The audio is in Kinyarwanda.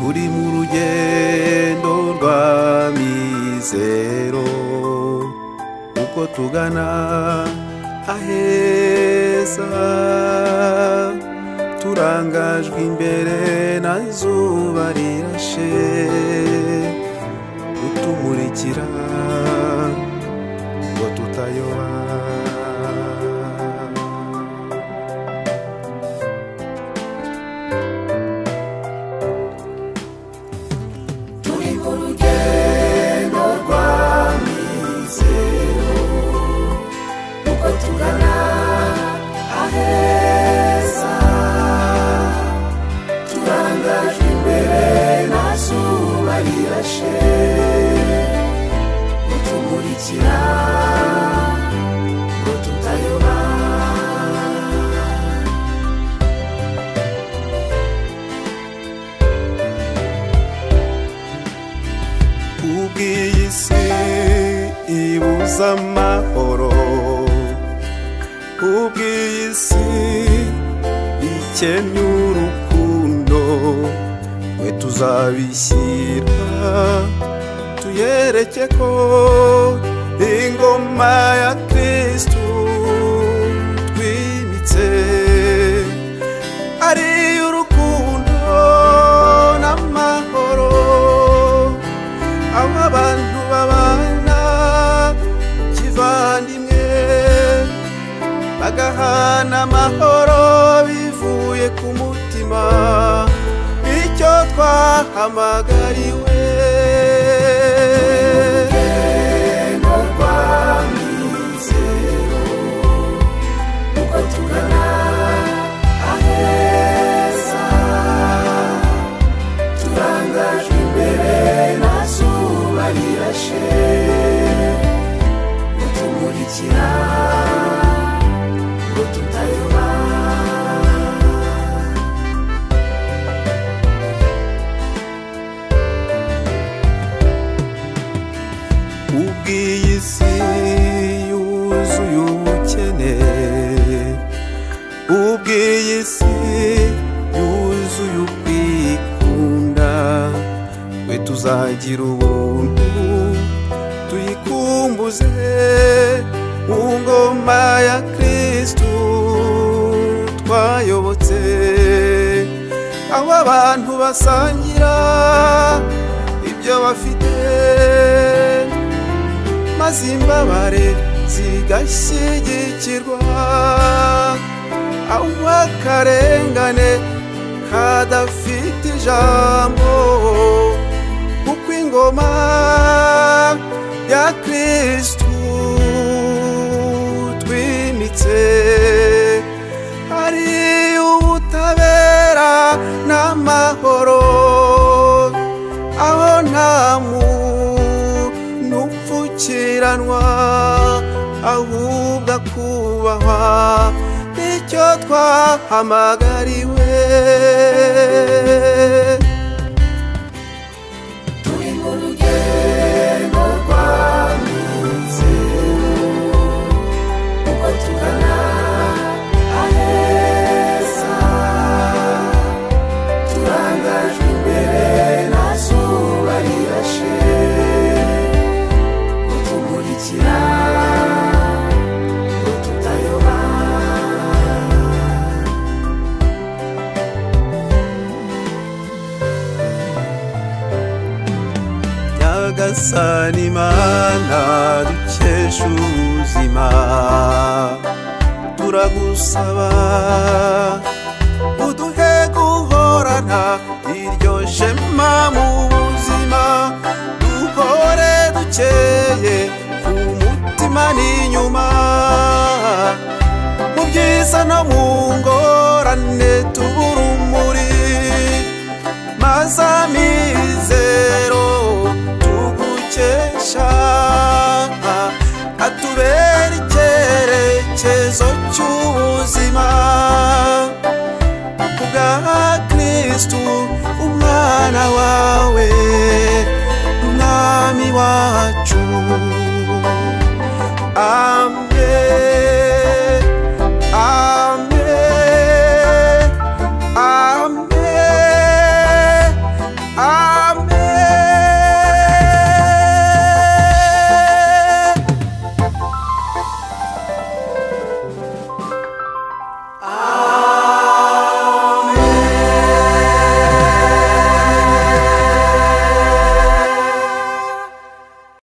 turi mu rugendo rwa mizero uko tugana aheza turangajwe imbere na zuba rirashe utumurikira ngo tutayoba kubw'iyi si ibuza amahoro. Kubw'iyi si ikennye urukundo twe tuzabishyira. Tuyereke ko ingoma ya kristu amahoro bivuye ku mutima icyo twahamagariwe. Urugendo tuzagira ubuntu. Tuyikumbuze mu ngoma ya kristu twayobotse. Aho abantu basangira ibyo bafite maze imbabare zigashyigikirwa. Aho akarengane kadafite ijambo. Ingoma ya kristu twimitse. Ari ubutabera n'amahoro aho nta muntu upfukiranwa ahubwo akubahwa. Icyo twahamagariwe. Nyagasani mana dukesha ubuzima turagusaba uduhe guhorana iryo shema mu buzima duhore dukeye ku mutima n'inyuma mu byiza no mu michezochu chuzima kumbuka Kristu umwana wawe